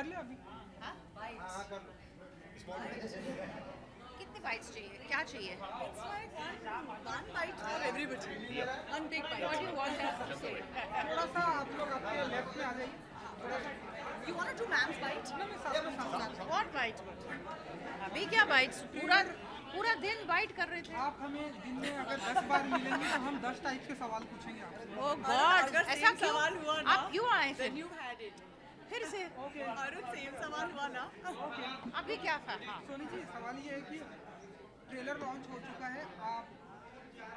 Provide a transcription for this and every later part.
कर ले अभी। हाँ? हाँ कर लो। स्मॉल बाइट्स चाहिए? क्या चाहिए? Do you want? Us to say? थोड़ा सा आप लोग आपके लेफ़्ट में आ जाइए। थोड़ा सा। You want to do ma'am's ना मैं साथ में साथ में। What अभी क्या बाइट्स पूरा पूरा दिन बाइट कर रहे थे। आप हमें दिन में अगर दस बार मिलेंगे तो हम दस टाइप के सवाल पूछेंगे आपसे। ओ अरुण, गॉड ऐसा क्यों? सवाल हुआ ना, आप क्यों आए फिर? you've had it. फिर से सेम सवाल हुआ ना? अभी क्या था? हाँ। सोनी जी सवाल ये है कि ट्रेलर लॉन्च हो चुका है। आप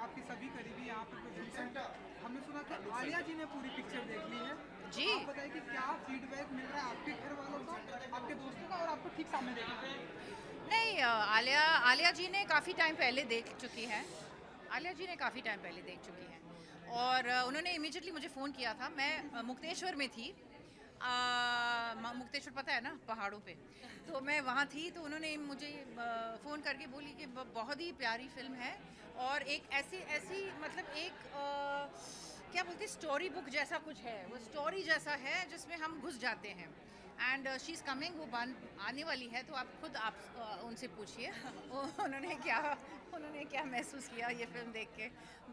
आपके सभी करीबी यहाँ पर प्रेजेंट हमने सुना कि आलिया जी ने पूरी पिक्चर देख ली है। जी। आप बताइए कि क्या फीडबैक मिल रहा है आपके घर वालों को आपके दोस्तों का और आपको ठीक सामने देखना है? नहीं आलिया आलिया जी ने काफ़ी टाइम पहले देख चुकी हैं। आलिया जी ने काफ़ी टाइम पहले देख चुकी हैं। और उन्होंने इमीडिएटली मुझे फ़ोन किया था। मैं मुक्तेश्वर में थी। मुक्तेश्वर पता है ना पहाड़ों पे। तो मैं वहाँ थी तो उन्होंने मुझे फ़ोन करके बोली कि बहुत ही प्यारी फ़िल्म है और एक ऐसी ऐसी मतलब एक अ, क्या बोलते स्टोरी बुक जैसा कुछ है। वो स्टोरी जैसा है जिसमें हम घुस जाते हैं। एंड शी इज़ कमिंग वो बन आने वाली है तो आप खुद आप उनसे पूछिए उन्होंने क्या उन्होंने क्या महसूस किया ये फ़िल्म देख के।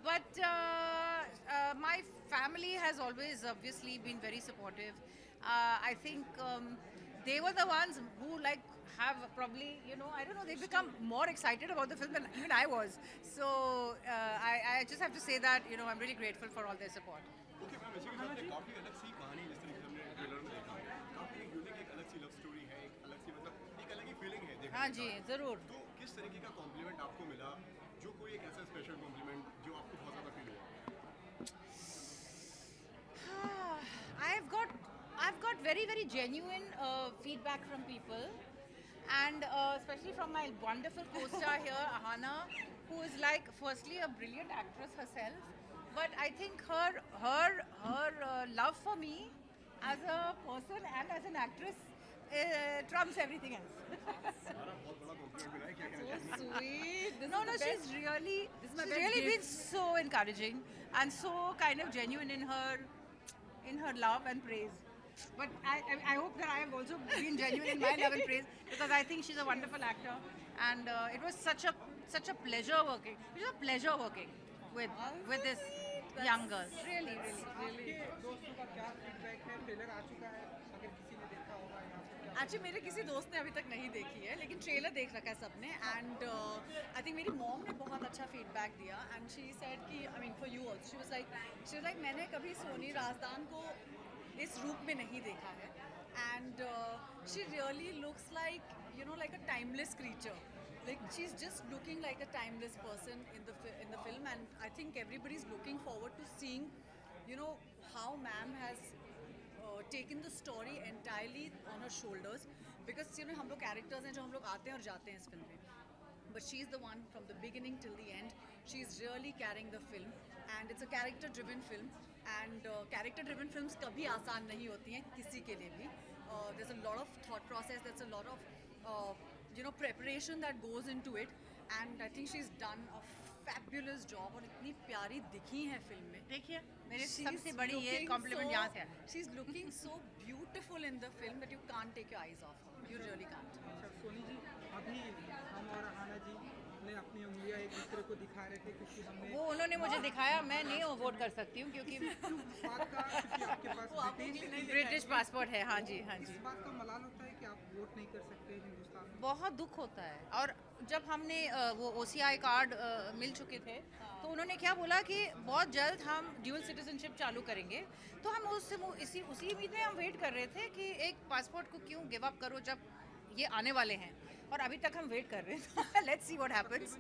But my family has always obviously been very supportive I think they were the ones who like have probably you know I don't know they become more excited about the film than even I was so uh, I, I just have to say that you know I'm really grateful for all their support okay ma'am इसी के साथ एक काफी अलग सी कहानी जिस तरीके से हमने ट्रेलर में देखा काफी एक यूनिक एक अलग सी लव स्टोरी है एक अलग सी मतलब एक अलग ही फीलिंग है देखने हाँ के जी साथ। ज़रूर तो किस तरीके का कॉम्प्लीमेंट आपको मिला जो कोई एक ऐसा special compliment very, very genuine uh, feedback from people. And uh, especially from my wonderful co-star here, Ahana, who is like, firstly, a brilliant actress herself. But I think her, her, her uh, love for me as a person and as an actress uh, trumps everything else. so sweet. This no, no, she's really, this she's really gift. been so encouraging and so kind of genuine in her, in her love and praise. But I, I, I hope that I have also been genuine in my love and praise because I think she's a wonderful actor, and uh, it was such a such a pleasure working. It was a pleasure working with with this young girl. Really, really. है है क्या actually मेरे किसी दोस्त ने अभी तक नहीं देखी है लेकिन ट्रेलर देख रखा है सबने एंड आई थिंक मेरी मॉम ने बहुत अच्छा फीडबैक दिया एंड शी सेड कि I mean for you also she was like she was like मैंने कभी सोनी राजदान को इस रूप में नहीं देखा है। And she really looks like you know like a timeless creature like she is just looking like a timeless person in the in the film and I think everybody is looking forward to seeing you know how ma'am has taken the story entirely on her shoulders because you know हम लोग characters हैं जो हम लोग आते हैं और जाते हैं इस फ़िल्म में। But she is the one from the beginning till the end she's really carrying the film and it's a character driven film and uh, character driven films कभी आसान नहीं होती हैं किसी के लिए भी uh, there's a lot of thought process there's a lot of uh, you know preparation that goes into it and I think she's done a fabulous job और इतनी प्यारी दिखी है फ़िल्म में देखिए मेरे She's सबसे बड़ी ये looking कॉम्प्लीमेंट so- यहाँ से है She's looking so beautiful in the film that you can't take your eyes off her. You really can't. अच्छा सोनी जी अभी हम और हाना जी अपनी उंगलियाँ एक दूसरे को दिखा रहे थे क्योंकि हमने वो उन्होंने मुझे दिखाया मैं नहीं वोट कर सकती हूँ क्योंकि ब्रिटिश पासपोर्ट है हाँ जी हाँ जी। इस बात का मलाल होता है कि आप वोट नहीं कर सकते हिंदुस्तान में। बहुत दुख होता है। और जब हमने वो ओसीआई कार्ड मिल चुके थे तो उन्होंने क्या बोला कि बहुत जल्द हम ड्यूअल सिटीजनशिप चालू करेंगे। तो हम उससे इसी उसी उम्मीद में हम वेट कर रहे थे कि एक पासपोर्ट को क्यों गिव अप करो जब ये आने वाले हैं। और अभी तक हम वेट कर रहे हैं। Let's see what happens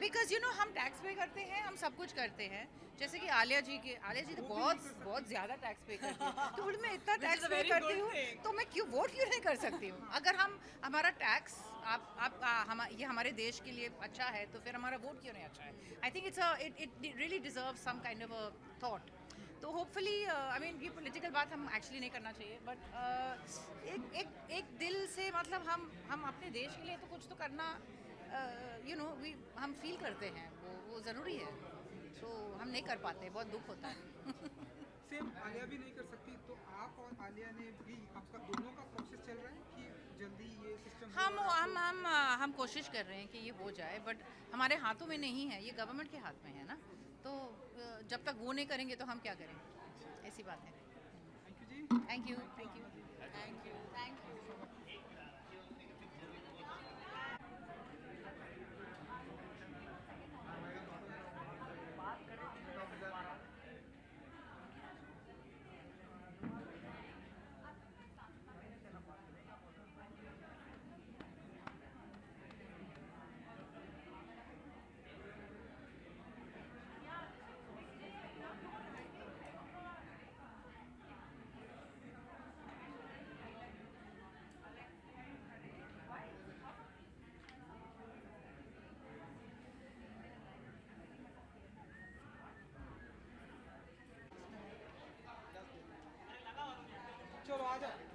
because you know हम टैक्स पे करते हैं हम सब कुछ करते हैं। जैसे कि आलिया जी के आलिया जी तो बहुत बहुत ज़्यादा टैक्स पे करती है। तो मैं इतना टैक्स पे करती हूँ तो मैं क्यों वोट क्यों नहीं कर सकती हूँ? अगर हम हमारा टैक्स आप आप आ, हम ये हमारे देश के लिए अच्छा है तो फिर हमारा वोट क्यों नहीं अच्छा है? I think it's it it really deserve some kind of a thought तो होपफुली आई मीन ये पॉलिटिकल बात हम एक्चुअली नहीं करना चाहिए बट एक एक एक दिल से मतलब हम हम अपने देश के लिए तो कुछ तो करना यू नो वी हम फील करते हैं वो वो ज़रूरी है। तो हम नहीं कर पाते बहुत दुख होता है। सेम आलिया भी नहीं कर सकती तो आप और आलिया ने भी आपका दोनों का हम हम हम हम कोशिश कर रहे हैं कि ये हो जाए बट हमारे हाथों में नहीं है ये गवर्नमेंट के हाथ में है ना? तो जब तक वो नहीं करेंगे तो हम क्या करें? ऐसी बात है। Thank you ji. Thank you thank you Right up.